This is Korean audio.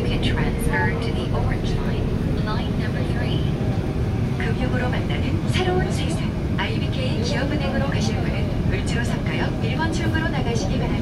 You can transfer to the orange line, line number 3. 금융으로 만나는 새로운 세상. IBK 기업은행으로 가실 분은 을지로 삼가역 1번 출구로 나가시기 바랍니다.